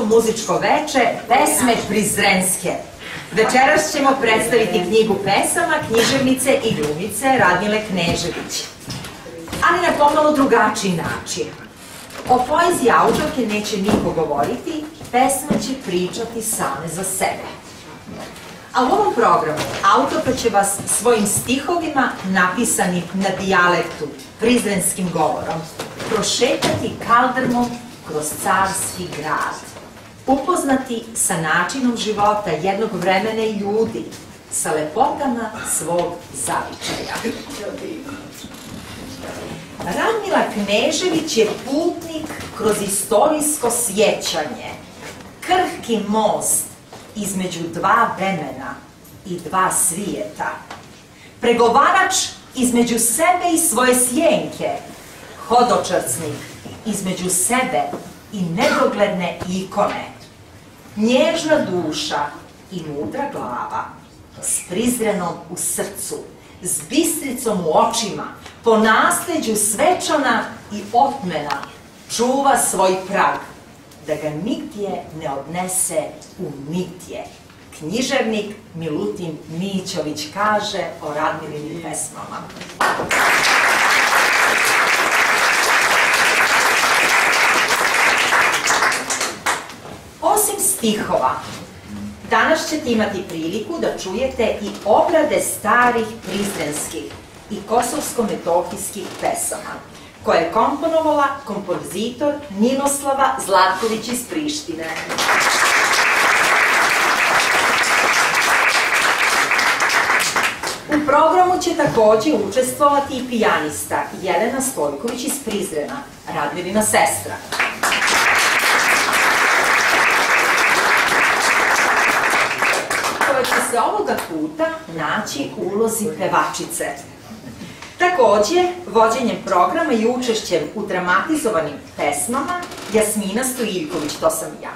Poetsko muzičko veče pesme Prizrenske. Večeras ćemo predstaviti knjigu pesama književnice i glumice Radmile Knežević. Ali na pomalo drugačiji način. O poeziji autorke neće niko govoriti, pesma će pričati same za sebe. A u ovom programu autorka će vas svojim stihovima napisanim na dijalektu, prizrenskim govorom, prošetati kaldrmom kroz carski grad, upoznati sa načinom života jednog vremena i ljudi, sa lepotama svog zavičaja. Radmila Knežević je putnik kroz istorijsko sjećanje, krhki most između dva vremena i dva svijeta, pregovarač između sebe i svoje sjenke, hodočasnik između sebe i nedogledne ikone, nježna duša i mudra glava, s prizrenom u srcu, s bistricom u očima, po nasleđu svečana i otmena, čuva svoj prag, da ga nitje ne odnese u nitje. Književnik Milutin Mićović kaže o Radmilinim pesmama. Stihova, danas ćete imati priliku da čujete i obrade starih prizrenskih i kosovsko-metohijskih pesama, koje je komponovala kompozitor Ninoslava Zlatković iz Prištine. U programu će takođe učestvovati i pijanista Jelena Stojković iz Prizrena, Radmilina sestra. koja će se ovoga puta naći u ulozi pevačice. Takođe, vođenjem programa i učešćem u dramatizovanim pesmama Jasmina Stojiljković, to sam ja.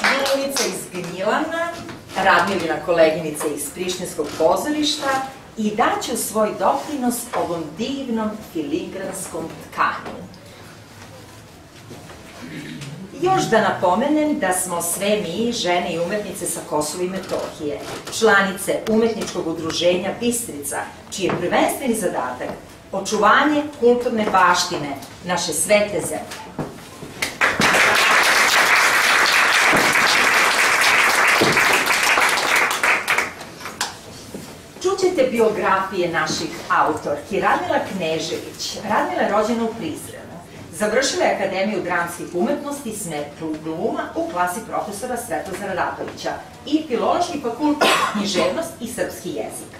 Glumica iz Gnjilana, Radmilina koleginica iz Prištinskog pozorišta i daću svoj doprinos ovom divnom filigranskom tkanju. Još da napomenem da smo sve mi, žene i umetnice sa Kosova i Metohije, članice umetničkog udruženja Bistrica, čiji je prvenstveni zadatak očuvanje kulturne baštine naše svete zemlje. Čućete biografije naših autorki. Radmila Knežević. Radmila je rođena u Prizrenu. Završila je Akademiju dramskih umetnosti Smetru gluma u klasi profesora Svetozara Radovića i Filološki fakultet književnost i srpski jezik.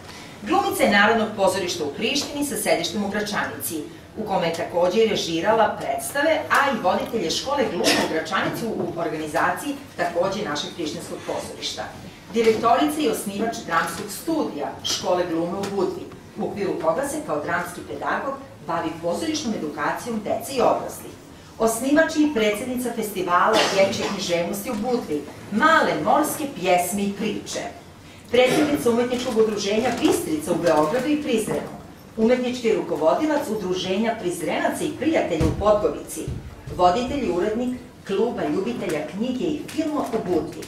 Glumica je Narodnog pozorišta u Prištini sa sedištem u Gračanici, u kome je takođe režirala predstave, a i voditelj je škole glume u Gračanici u organizaciji takođe našeg Prištinskog pozorišta. Direktorica i osnivač dramskog studija škole glume u Budvi, u okviru koga se kao dramski pedagog bavi pozorišnom edukacijom dece i odraslih. Osnivač i predsednica festivala dječje književnosti u Budvi, male morske pjesme i priče. Predsednica umetničkog udruženja Bistrica u Beogradu i Prizrenu. Umetnički rukovodilac udruženja Prizrenaca i prijatelja u Podgorici. Voditelj i urednik kluba ljubitelja knjige i filma u Budvi.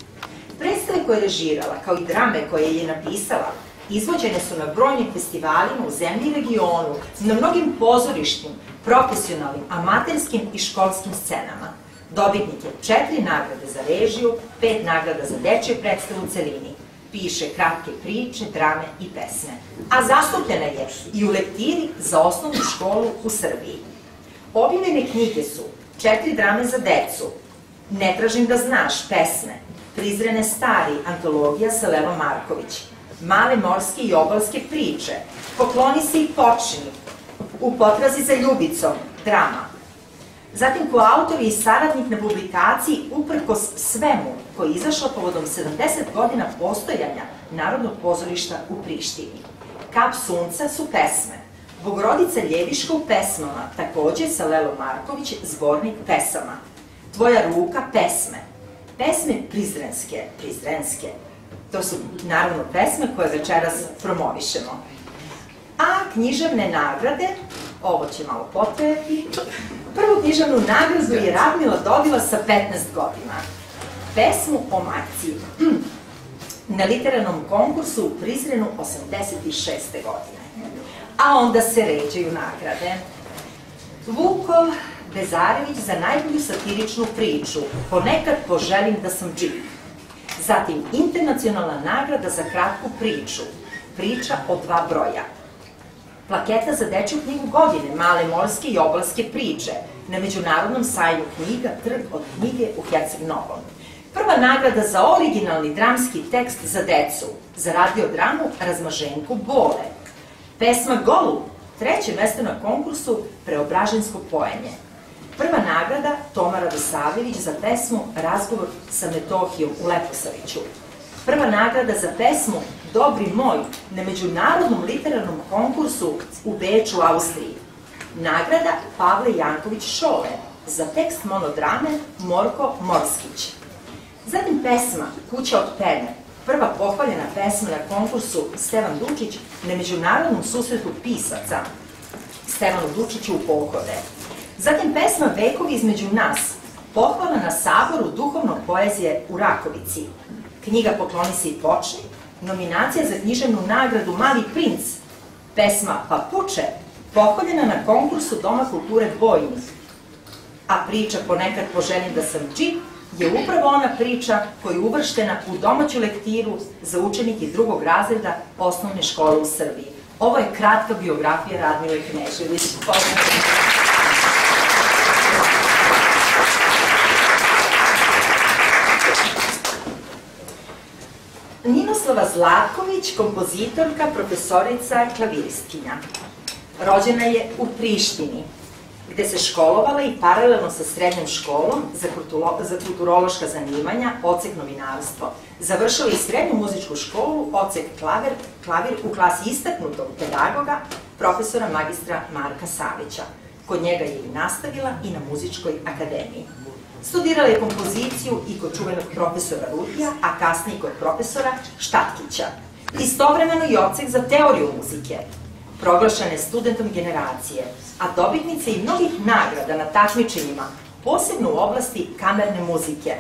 Predstave koje je režirala, kao i drame koje je napisala, izvođene su na brojnim festivalima u zemlji i regionu, na mnogim pozorišnim, profesionalnim, amaterskim i školskim scenama. Dobitnik je četiri nagrade za režiju, pet nagrada za dečje predstavu u celini. Piše kratke priče, drame i pesme. A zastupljena je i u lektiri za osnovnu školu u Srbiji. Objavljene knjige su četiri drame za decu, Ne tražim da znaš, pesme, Prizrene stari, antologija sa Levom Marković, Male morske i obalske priče, Pokloni se i počni, U potrazi za ljubicom, drama. Zatim ko autor i saradnik na publikaciji Uprkos svemu, koji je izašao povodom 70 godina postojanja Narodnog pozorišta u Prištini. Kap sunca su pesme. Bogorodica Ljeviška u pesmama, takođe sa Lelo Marković, zbornik pesama. Tvoja ruka, pesme. Pesme prizrenske, prizrenske. To su naravno pesme koje večeras promovišemo. A književne nagrade ovo će malo potrejati. Prvu književnu nagradu je Radmila dobila sa 15 godina. Pesmu o Marciji na literarnom konkursu u Prizrenu 86. godine. A onda se ređaju nagrade. Vuko Bezarević za najbolju satiričnu priču, ponekad poželim da sam džip. Zatim, internacionalna nagrada za kratku priču, priča o dva broja. Plaketa za dečju knjigu godine, male morske i oblaske priče, na Međunarodnom sajmu knjiga Trg od knjige u Herceg Novom. Prva nagrada za originalni dramski tekst za decu, za radiodramu Razmaženku Bole. Pesma Golub, treće mesto na konkursu Preobražensko poenje. Prva nagrada Toma Radosavljević za pesmu Razgovor sa Metohijom u Leposaviću. Prva nagrada za pesmu Dobri moj na međunarodnom literarnom konkursu u Beču, Austriji. Nagrada Pavle Janković Šole za tekst monodrame Morko Morskić. Zatim pesma Kuća od pene, prva pohvaljena pesma na konkursu Stevan Dučić na međunarodnom susretu pisaca Stevanu Dučiću u Pohode. Zatim pesma Vekovi između nas, pohvala na saboru duhovnog poezije u Rakovici. Knjiga Pokloni se i počni, nominacija za književnu nagradu Mali princ, pesma Papuče, pohvaljena na konkursu Doma kulture Bojnik. A priča Ponekad poželim da sam džip je upravo ona priča koja je uvrštena u domaću lektiru za učenike drugog razreda osnovne škole u Srbiji. Ovo je kratka biografija Radmile Knežević. Pozdrav. Ninoslava Zlatković, kompozitorka, profesorica, klaviristkinja. Rođena je u Prištini, gde se školovala i paralelno sa srednjom školom za, kultulo, za kulturološka zanimanja, ocek novinarstvo. Završila i srednju muzičku školu, ocek klavir, klavir u klasi istaknutog pedagoga, profesora magistra Marka Savića. Kod njega je i nastavila i na muzičkoj akademiji. Studirala je kompoziciju i kod čuvenog profesora Rudija, a kasnije kod profesora Štatkića. Istovremeno i ocek za teoriju muzike. Proglašena je studentom generacije, a dobitnica i mnogih nagrada na takmičenjima, posebno u oblasti kamerne muzike,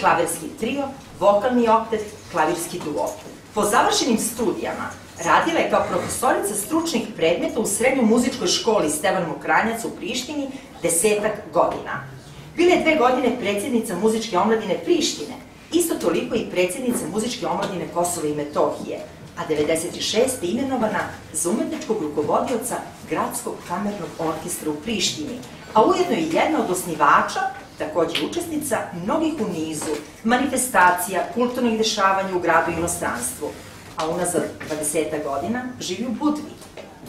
klaverski trio, vokalni oktet, klavirski duo. Po završenim studijama radila je kao profesorica stručnih predmeta u srednjoj muzičkoj školi Stevan Mokranjac u Prištini desetak godina. Bila je dve godine predsjednica muzičke omladine Prištine, isto toliko i predsjednica muzičke omladine Kosova i Metohije, a 96. imenovana za umetničkog rukovodioca Gradskog kamernog orkestra u Prištini, a ujedno i jedna od osnivača, takođe učesnica mnogih u nizu manifestacija, kulturnih dešavanja u gradu i inostranstvu, a unazad 20 godina živi u Budvi,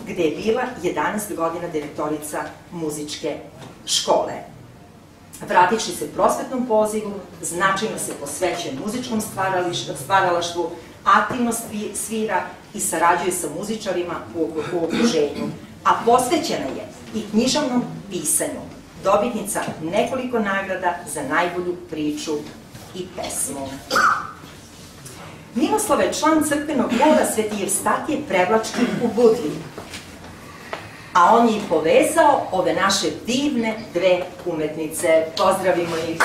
gde je bila 11 godina direktorica muzičke škole. Vrativši se prosvetnom pozivu, značajno se posvećuje muzičkom stvaralaštvu, aktivno svira i sarađuje sa muzičarima u, u okruženju, a posvećena je i knjižavnom pisanju, dobitnica nekoliko nagrada za najbolju priču i pesmu. Ninoslava je član crkvenog voda Sveti Evstatije Prevlački u Budvi, a on je i povezao ove naše divne dve umetnice. Pozdravimo ih.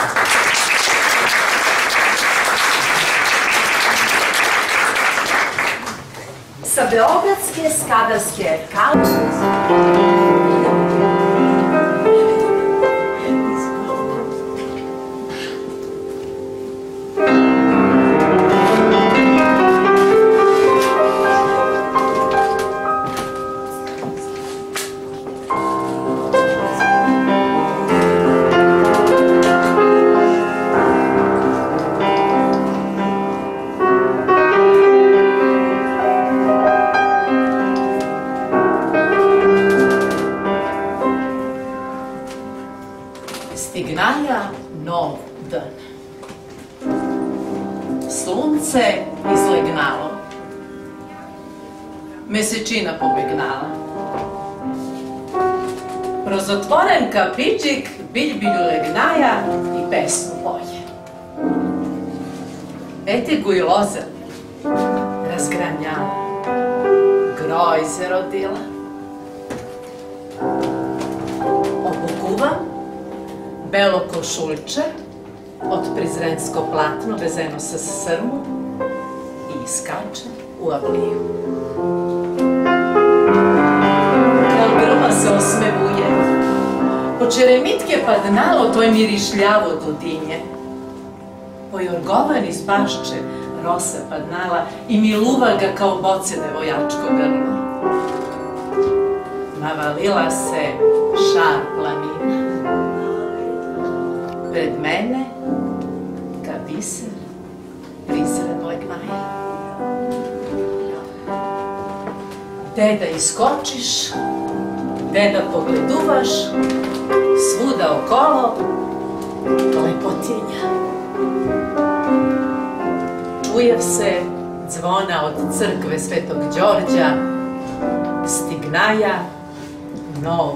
Sa Beogradske skadarske kalče čeremitke padnalo to je mirišljavo dudinje. Po jorgovan iz bašče rosa padnala i miluva ga kao boce devojačko grlo. Navalila se šar planina. Pred mene, ka biser, prizren legnaja. Gde da iskočiš, gde da pogleduvaš, svuda okolo, lepotinja. Čuje se zvona od crkve Svetog Đorđa, stignaja, nov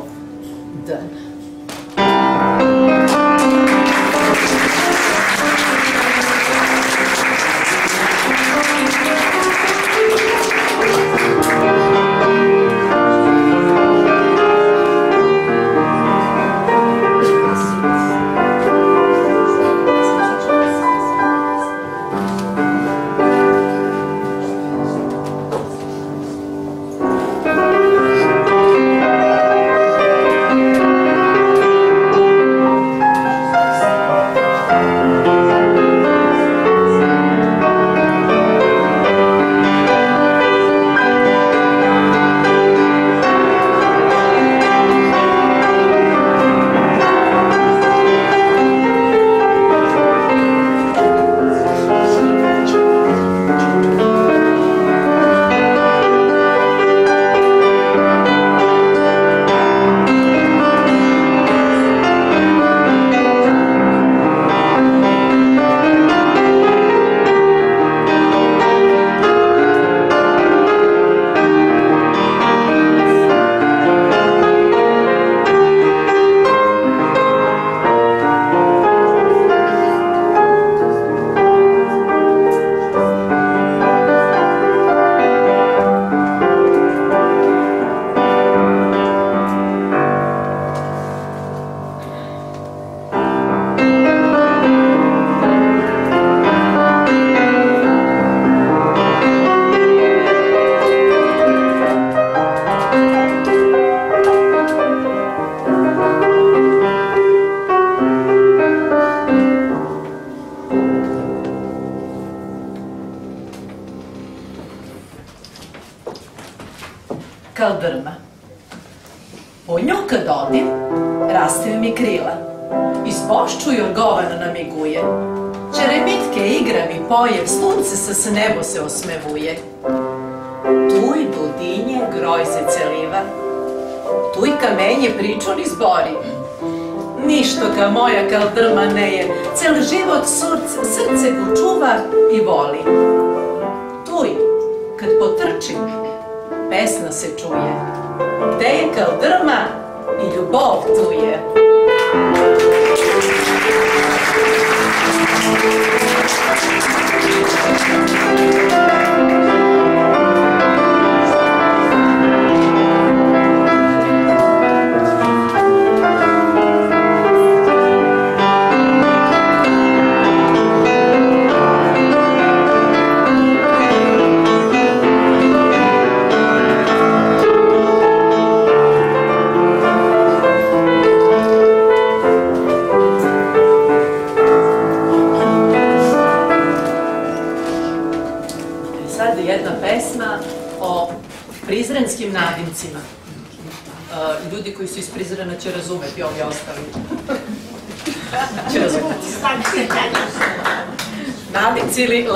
dan.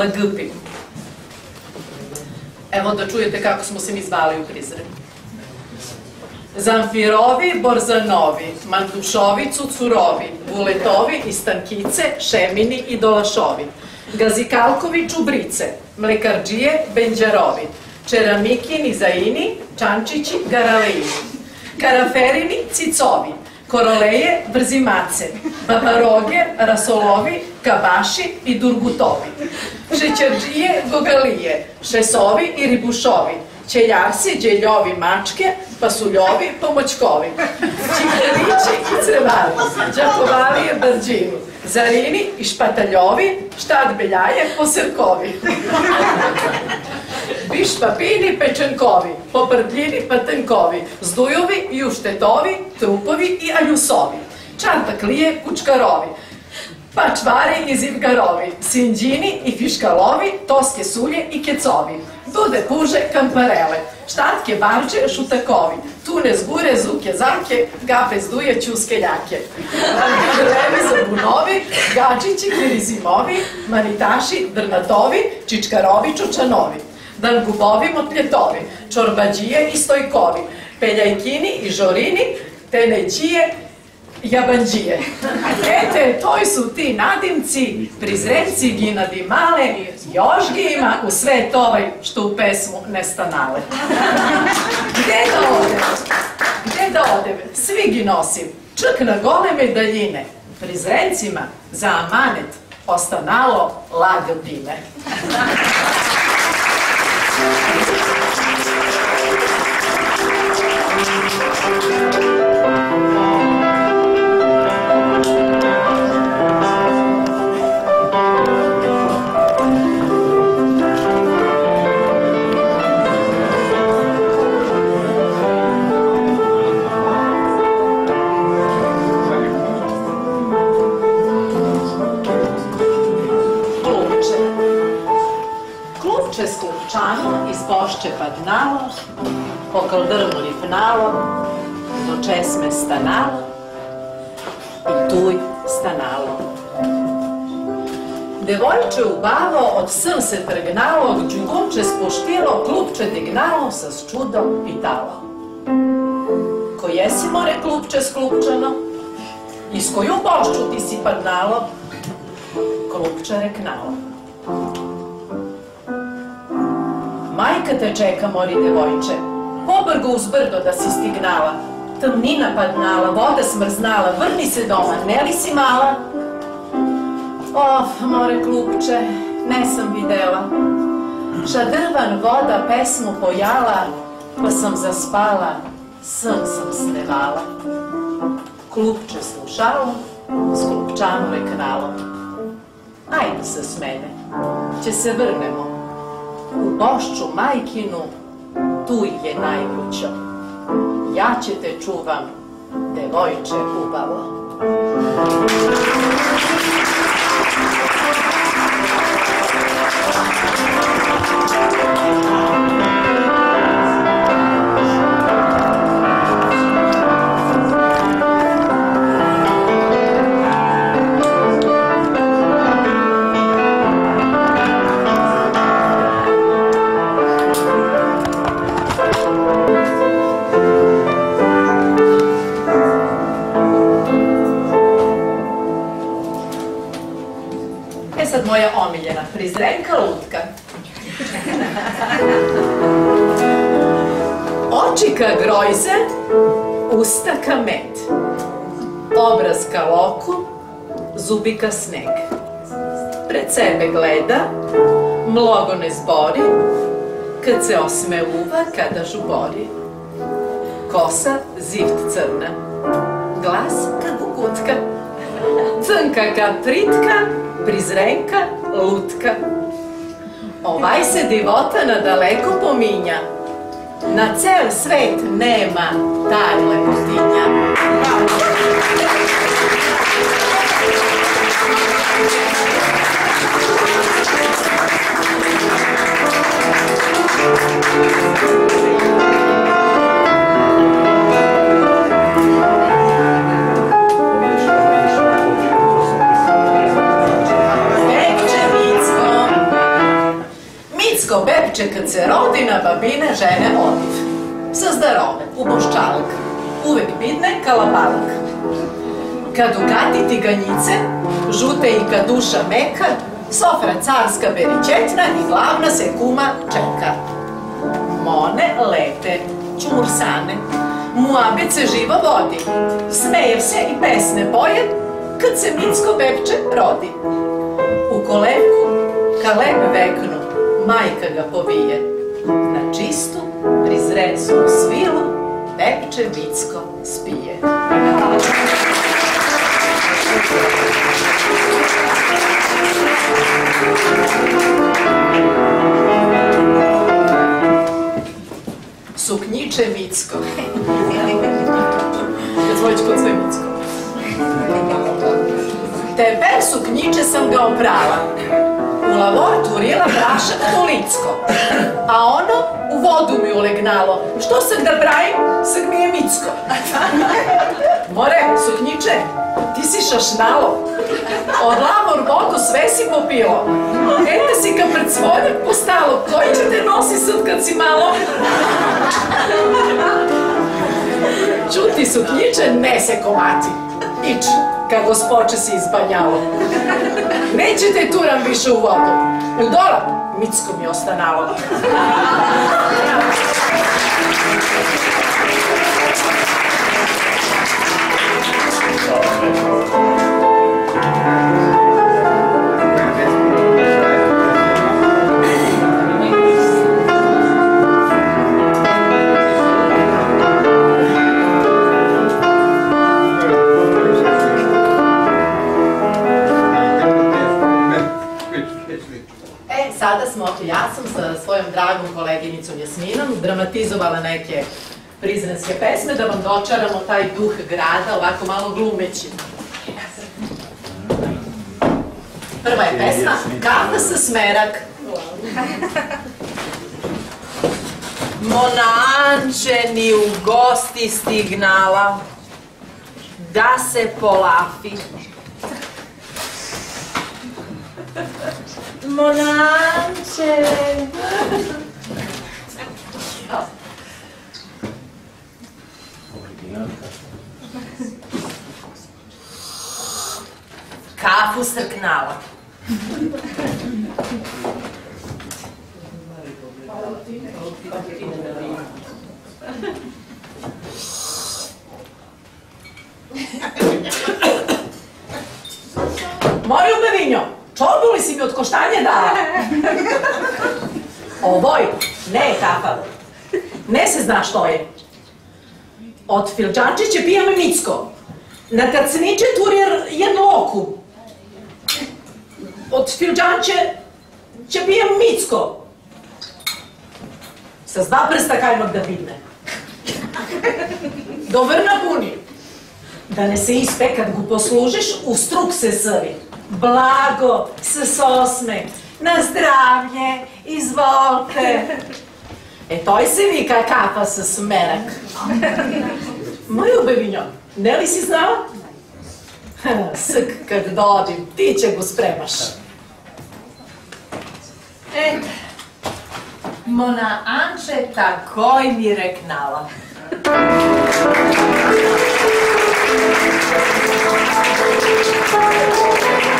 Lagupi. Evo da čujete kako smo se mi zvali u Prizrenu. Zamfirovi, Borzanovi, Mandušovi, Cucurovi, Vuletovi i Stankice, Šemini i Dolašovi, Gazikalkovi, Čubrice, Mlekarđije, Benđarovi, Čeramikini, Zaini, Čančići, Garaleini, Karaferini, Cicovi, Koroleje, Brzimace, Babaroge, Rasolovi, Kabaši i Durgutovi, Šećerđije, Gogalije, Šesovi i Ribušovi, Ćeljasi, djeljovi mačke, pasuljovi, pomoćkovi. Čikarići i crevari, džakovavije brđini, zarini i špataljovi, štad beljaje, posrkovi. Biš papini, pečenkovi, poprdljini, patenkovi, zdujovi i uštetovi, trupovi i aljusovi, čantaklije, kučkarovi, pačvari i zivgarovi, sinđini i fiškalovi, toske sulje i kecovi, dude puže, kamparele, štatke barče, šutakovi, tune zgure, zuke zake, gafe zduje, čuske ljake, dreve zabunovi, gačići, kirizimovi, manitaši, drnatovi, čičkarovi, čučanovi, dangubovi, motljetovi, čorbađije i stojkovi, peljajkini i žorini, tenećije, jabanđije. Ete, toj su ti nadimci, prizrenci ginadi male, još ima u sve tovaj što u pesmu ne stanale. Gde da odem? Gde da odem? Svi gi nosim, čak na goleme daljine, prizrencima za amanet ostanalo lagodine. Klupče. 감사합니다. Česme stanalo i tuj stanalo. Devojče ubavo od srn se trgnalo, džugunče spoštilo, klupče dignalo, sa s čudom pitalo. Ko jesi more klupče sklupčano? I s koju pošću ti si padnalo? Klupče reknalo. Majka te čeka, mori devojče. Pobrgo uz brdo da si stignala. Tamnina padnala, voda smrznala, vrni se doma, ne li si mala? Of, more klupče, ne sam videla. Šadrvan voda pesmu pojala, pa sam zaspala, san sam snevala. Klupče slušalo, s klupčanu reknalo. Ajde se s mene, će se vrnemo. U bošću majkinu, tu je najvruća. Ja će te čuvam, devojče ubavo. E usta ka med. Obraz ka loku, zubi ka sneg. Pred sebe gleda, mnogo ne zbori, kad se osme uva, kada žubori. Kosa zift crna, glas ka gugutka, crnka ka pritka, prizrenka, lutka. Ovaj se divota na daleko pominja, na cel svet nema taj lepotinja. Bebče kad se rodi na babine žene odiv. Sa zdarove, u boščalak. Uvek bidne kalapalak. Kad ugati tiganjice, žute i kad duša meka, sofra carska beričetna i glavna se kuma čeka. Mone lete, čumursane, muabit se živo vodi, smeje se i pesne poje, kad se Micko bebče rodi. U kolevku, ka lep veknu, majka ga povije. na čistu, prizrensku svilu, pepče Micko spije. Suknjiče Micko. Kad smo kod sve Micko. Tebe suknjiče sam ga oprala. U lavor turila brašak policko. A ono u vodu mi ulegnalo. Što sam da pravim? Sak mi je Micko. More, suknjiče, ti si šašnalo. Od lavor vodu sve si popilo. Ete si ka pred svoljak postalo. Koji će te nosi sad kad si malo? Čuti suknjiče, ne se komati. Ič, kako spoče si izbanjalo. Neće te turam više u vodu. U dola, Micko mi ostanalo. Dočaramo taj duh grada, ovako malo glumeći. Prva je pesma Kafa sa smerak. Monančeni u gosti stignala da se polafi. Monanče. Отфилчанче ќе пиеме мицко. На Кацниче турир јадлоку. Од Филджанче ќе пием мицко. С два прста кајмак да пидне. Доврна пуни. Да не се испе, кад го послужиш, у струк се сри. Благо, с осмех, на здравје, изволте. E, toj se vika kafa sa smerak. Moj ljubevinjo, ne li si znao? Sk kad dodim, ti će go spremaš. E, Mona Anče takoj mi reknala. A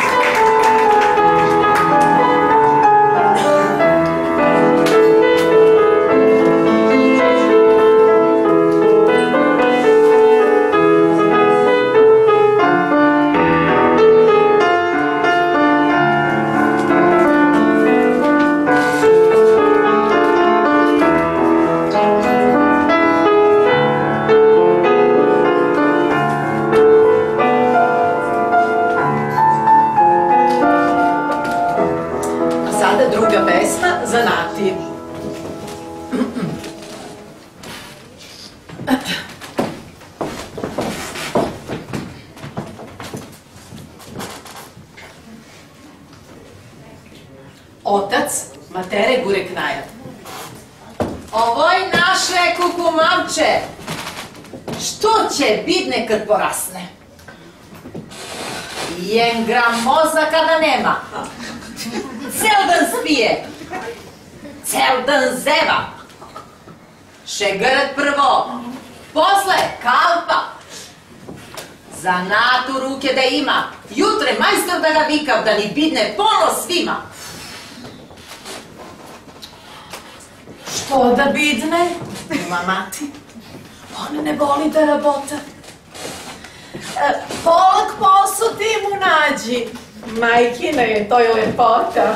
ruke da ima. Jutre majstor da ga vikav da ni bidne polo svima. Što da bidne? Ima mati. On ne voli da rabota. E, polak posao ti mu nađi. Majkina je, to je lepota.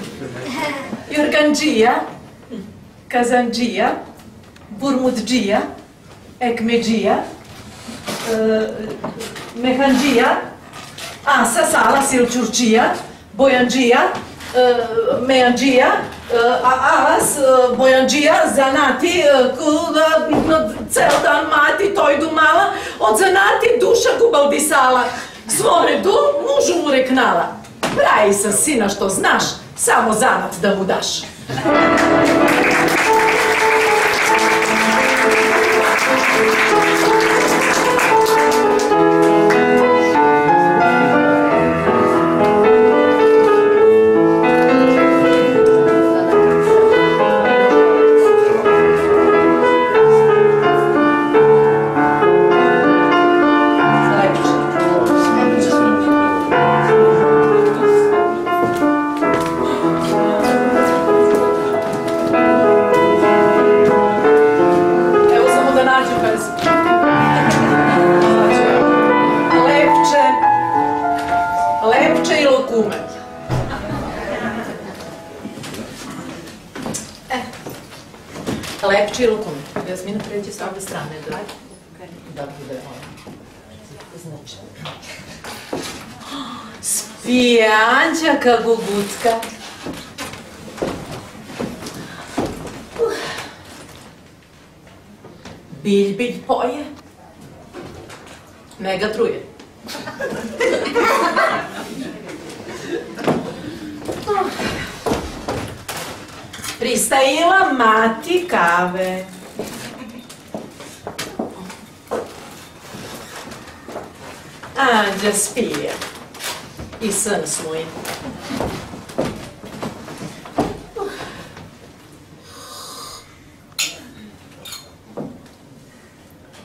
Jurganđija, kazanđija, burmudđija, ekmeđija, e, mehanđija, asa, sala, silčurčija, bojanđija, e, mejanđija, e, a alas, e, bojanđija, zanati, e, no, cel dan mati, tojdu mala, od zanati duša gubaldisala, svore du, mužu mu reknala. Praji sa sina što znaš, samo zanat da mu daš. Spijanđaka gugutka. Bilj, bilj poje. Mega truje. Pristajila mati kave. Anđa spije. I san svoj.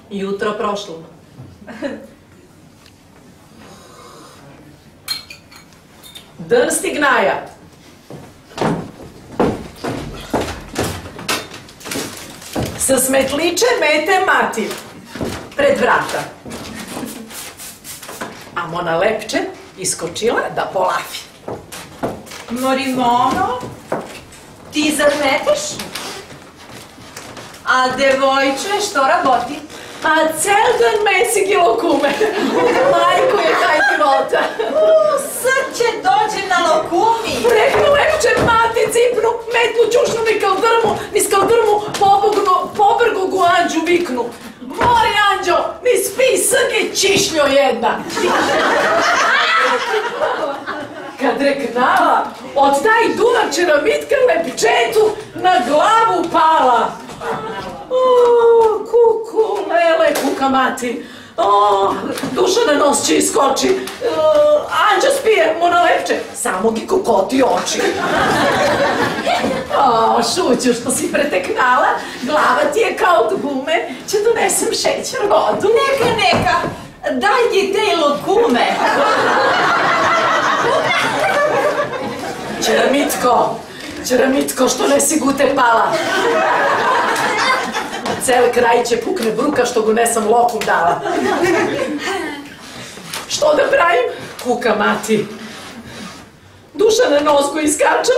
Jutro prošlo. Drsti gnaja. Sa smetliče mete mati. Pred vrata. A Mona Lepče iskočila da polafi. Morimono, ti zar meteš? A devojče, što raboti? A cel dan mesi kilokume. Majko je taj ti volta. U, sad će dođe na lokumi. Preko lepče mati cipnu, metnu čušnu mi kao drmu, ni skal drmu pobognu, pobrgu gu anđu viknu. Mori anđo, ni spi srge čišljo jedna. Kad reknala, od taj dunak čeramitka lepčetu na glavu pala. O, kuku, lele, kuka mati. O, duša na nos će iskoči. Anđa spije, mu na lepče. Samo gi kokoti oči. O, šuću što si preteknala, glava ti je kao od gume, će donesem šećer vodu. Neka, neka, daj ti te lokume. Čeramitko, čeramitko, što ne si gute pala. Cel kraj će pukne bruka što go nesam lokum dala. Što da pravim? Kuka mati. Duša na nosku iskača.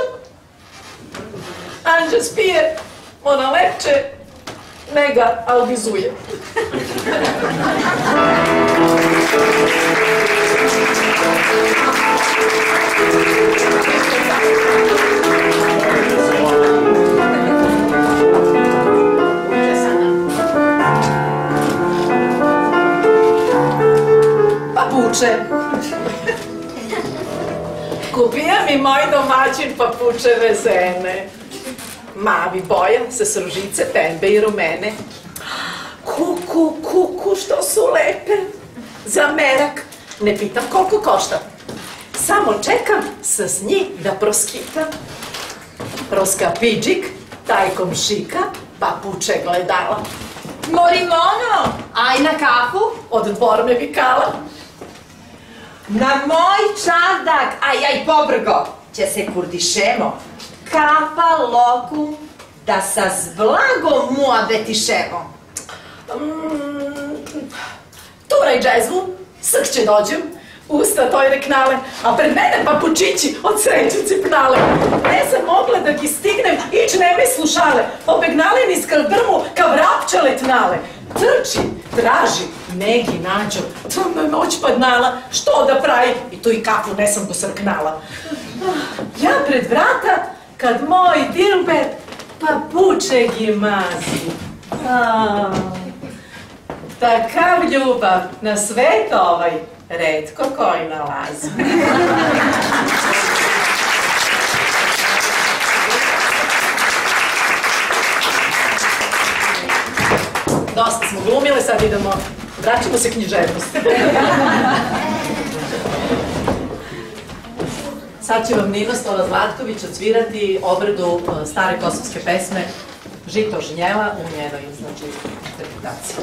Anđa spije, ona lepče, nega albizuje. Papuče. Kupija mi moj domaćin papuče vezene. Mavi boja sa sružice, pembe i rumene. Kuku, kuku, što su lepe. Za merak. Ne pitam koliko košta. Samo čekam sa njih da proskitam. Roskapidžik, taj komšika, papuče gledala. Morimono, aj na kafu? Od dvorme vikala. Na moj čardak, aj aj pobrgo, će se kurdišemo. Kafa lokum, da sa zblagom muabetišemo. Mm, turaj džezvu, srk će dođem, usta tojne knale, a pred mene papučići od srećice pnale. Ne sam mogla da gi stignem, ić ne mi slušale, pobegnale niz drmu ka vrapčale tnale. Trči, traži, negi nađo, to me noć padnala, što da pravi, i tu i kafu ne sam posrknala. Ja pred vrata, kad moj dilber papuče gi mazi. A, takav ljubav na svet ovaj redko koji nalazi. Dosta smo glumile, sad idemo, vraćamo se književnosti. Sad će vam Nino Stola Zlatković odsvirati obradu e, stare kosovske pesme Žito žnjela u njenoj, znači, interpretaciji.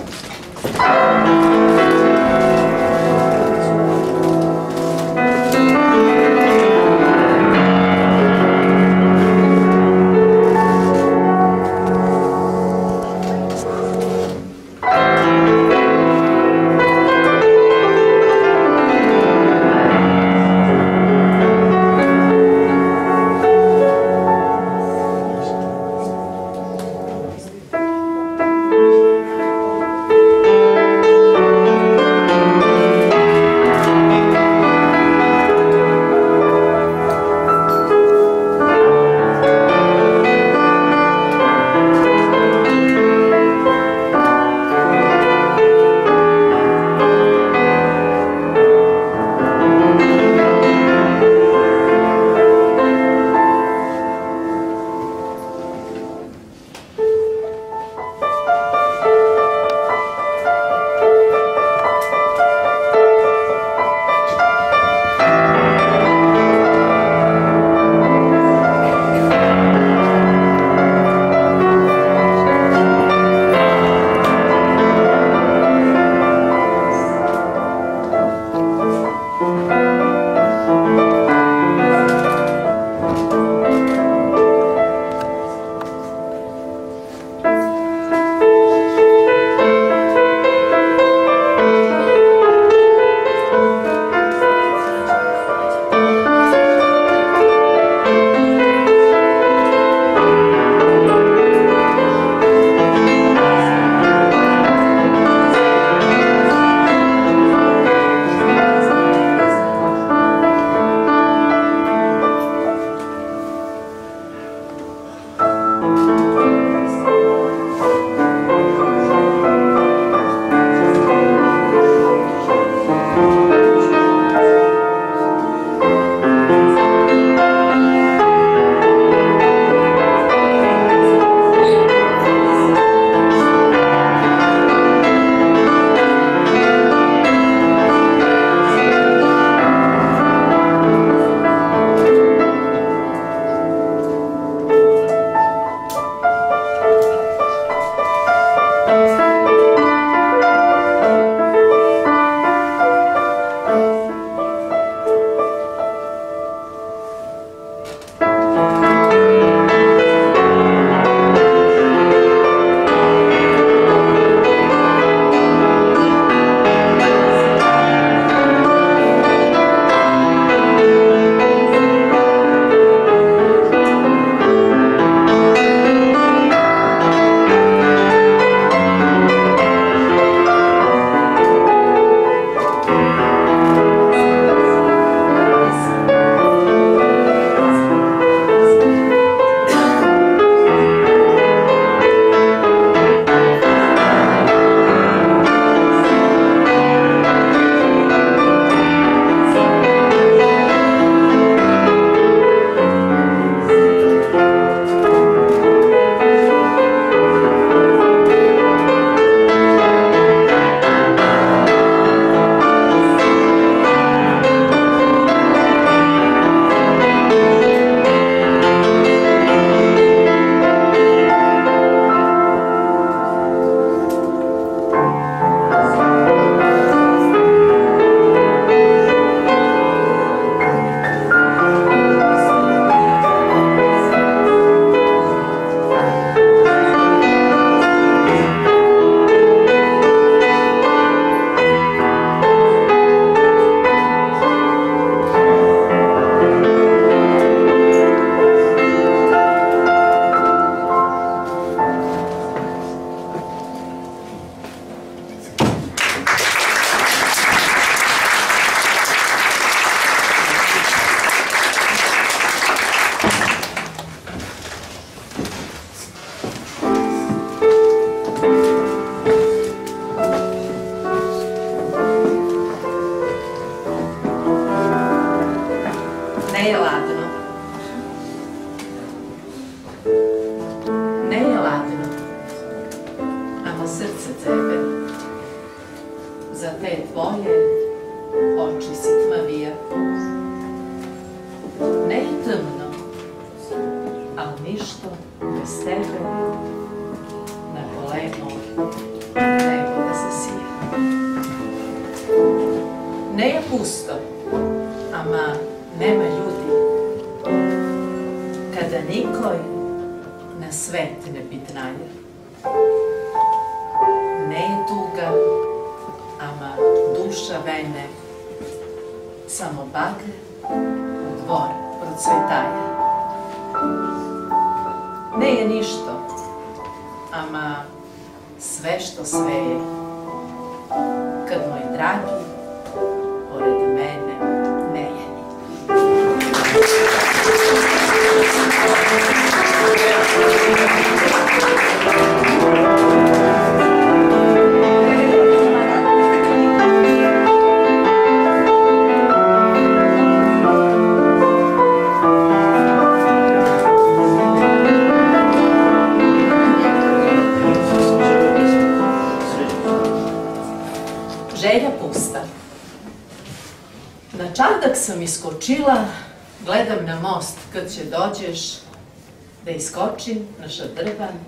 Iskočim na šadrvan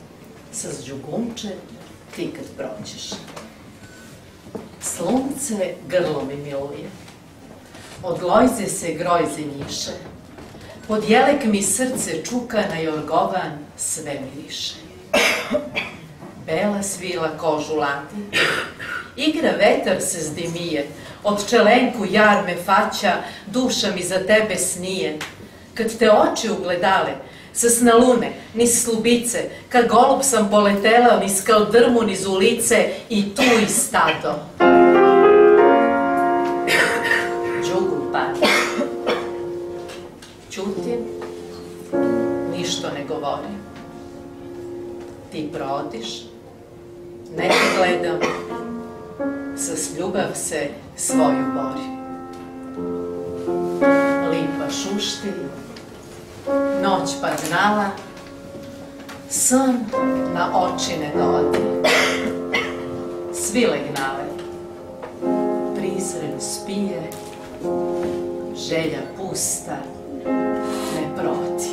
sa đugumče ti kad prođeš. Slunce grlo mi miluje, od lojze se grojze njiše, pod jelek mi srce čuka na jorgovan sve miriše. Bela svila kožu lati, Igra vetar se zdimije, od čelenku jar me faća, duša mi za tebe snije. Kad te oči ugledale, sa sna lune, niz slubice, kad golub sam poletela, niz drmu, niz ulice i tu i stado. Đugu padi. Ćutim, ništo ne govorim. Ti prodiš, ne te gledam, sa ljubav se svoju bori. Lipa šušti, noć padnala, san na oči ne dodi. Svi legnale, prizren spije, želja pusta, ne proti.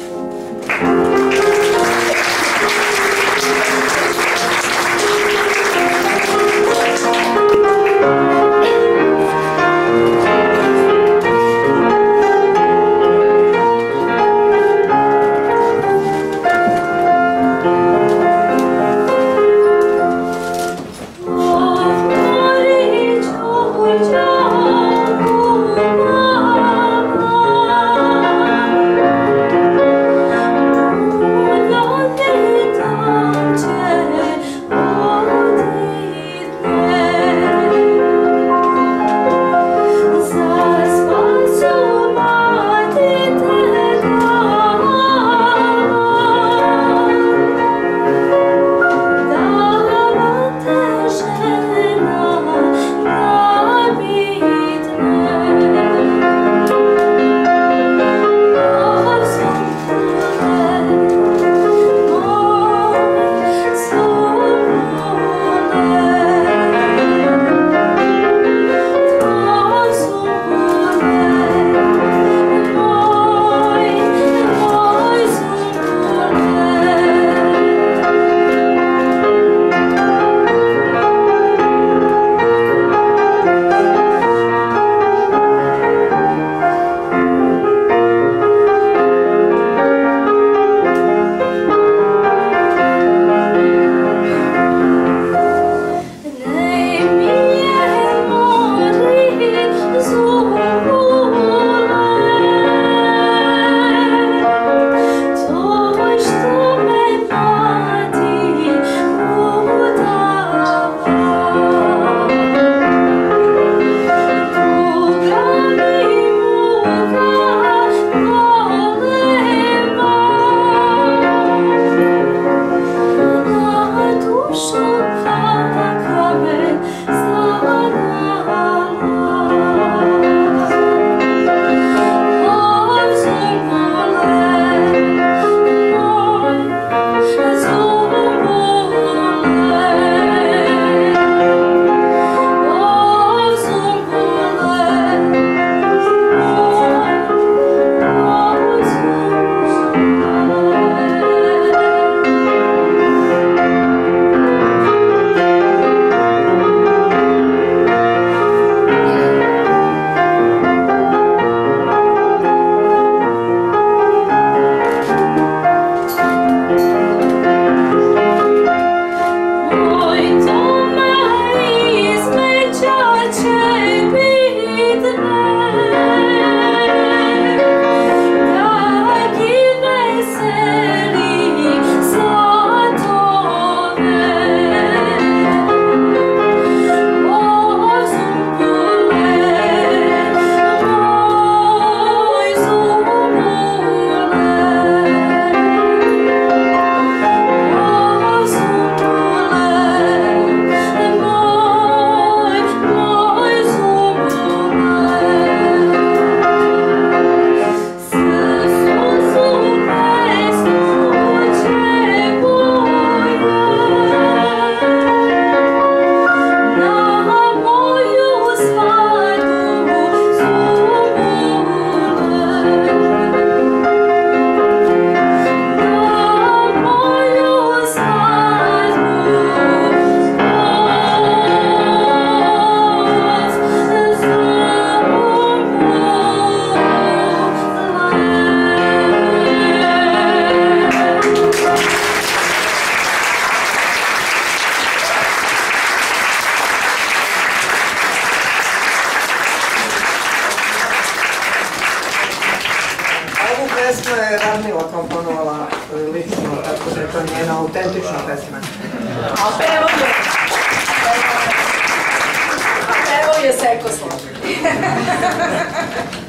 Radmila komponovala e, lično, tako da je to njena autentična pesma. A pevo je... A pevo je. Sekoslav.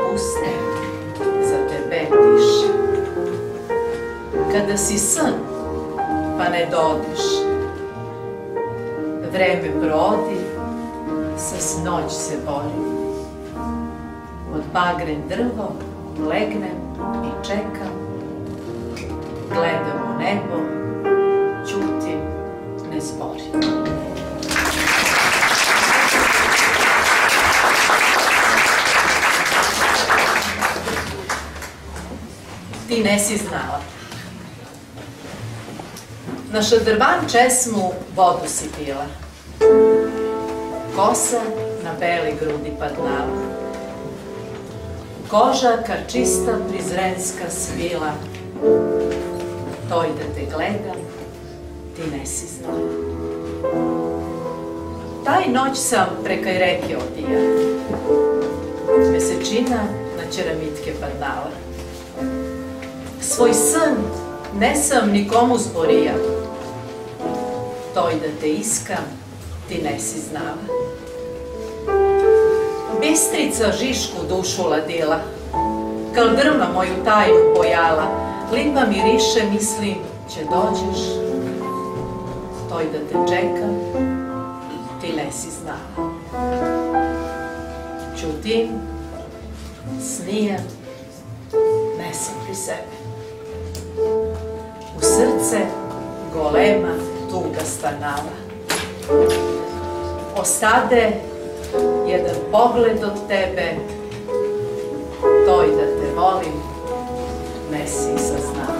puste, za tebe diše. Kada si san, pa ne dodiš. Vreme prodi, sa snoć se bori. Od bagren drvo legnem i čekam. Gledam u nebo, ćutim, ne zborim. Ti ne si znala. Na šadrvan česmu vodu si pila. Kosa na beli grudi padnala. Koža ka čista prizrenska svila. Toj da te gledam, ti ne si znala. Taj noć sam prekaj reke otija. Mesečina na čeramitke padnala. Svoj san ne sam nikomu zborija. Toj da te iskam, ti ne si znala. Bistrica Žišku dušu ladila, kal drvna moju tajnu pojala, lipa miriše, mislim, će dođeš, toj da te čekam, ti ne si znala. Čutim, snijem, ne sam pri sebi. U srce golema tuga stanala. Ostade jedan pogled od tebe, toj da te volim, ne si saznala.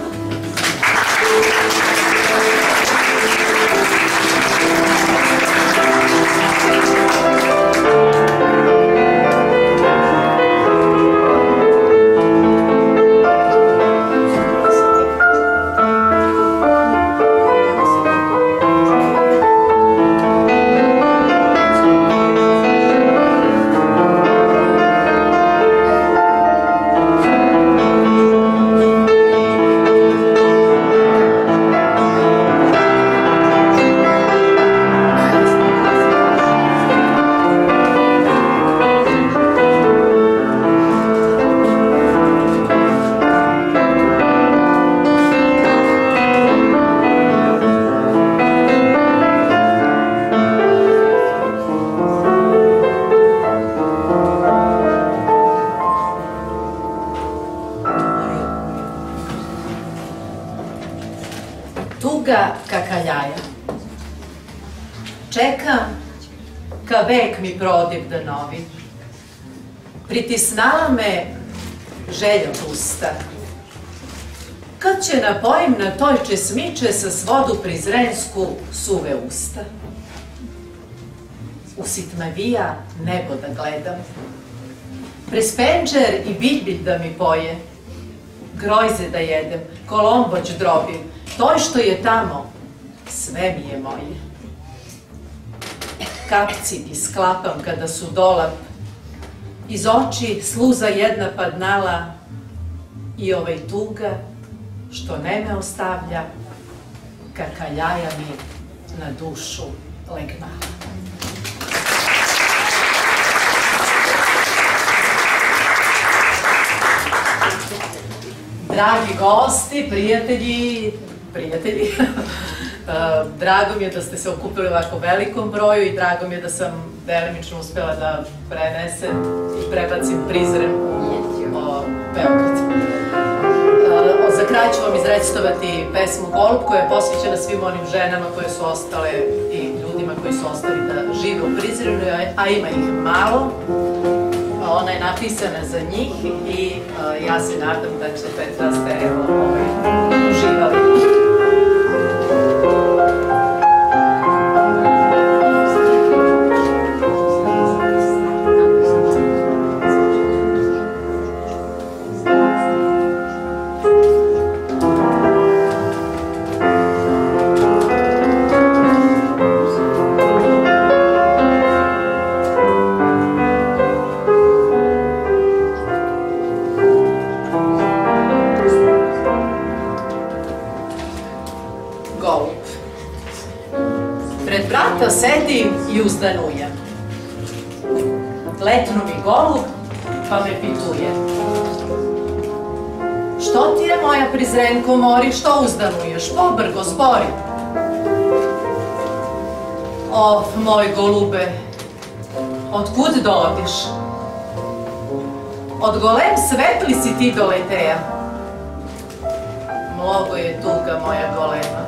Pritisnala me želja pusta. Kad će napojim na toj česmiče sa svodu prizrensku suve usta. U sitmavija nebo da gledam, Prespenđer i biljbilj da mi poje, grojze da jedem, kolomboć drobim, to što je tamo, sve mi je moje. Kapci ti sklapam kada su dolap, iz oči sluza jedna padnala i ovaj tuga što ne me ostavlja, kakaljaja mi na dušu legnala. Dragi gosti, prijatelji, prijatelji, drago mi je da ste se okupili ovako velikom broju i drago mi je da sam delimično uspela da prenesem i prebacim prizren u Beograd. E, za kraj ću vam izrecitovati pesmu Golub koja je posvećena svim onim ženama koje su ostale i ljudima koji su ostali da žive u Prizrenu, a ima ih malo ona je napisana za njih i uh, ja se nadam da ćete da ste ovaj, uživali. Mori, što uzdanuješ, pobrgo, spori? Of, moj golube, otkud dodiš? Od golem svetli si ti doleteja. Mnogo je tuga moja golema,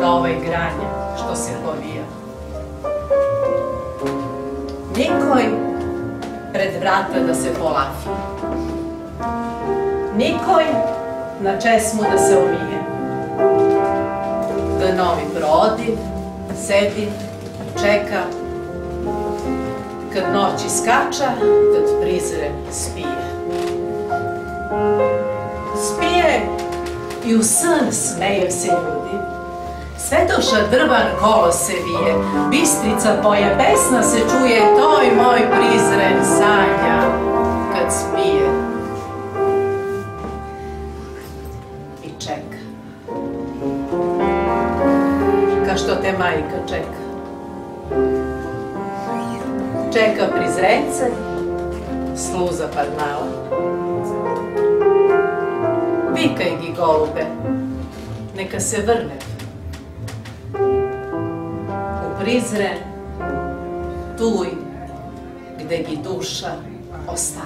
kao ovaj granja što se povija. Nikoj pred vrata da se polafi. Nikoj na česmu da se omije. Da novi brodi, sedi, čeka, kad noć iskača, kad prizre spije. Spije i u san smeju se ljudi. Svetoša drvan kolo se vije, bistrica poje, pesna se čuje, toj moj prizren sanja majka čeka. Čeka prizrence, sluza padnala. Vikaj gi golube, neka se vrne Prizren, tuj gde gi duša ostala.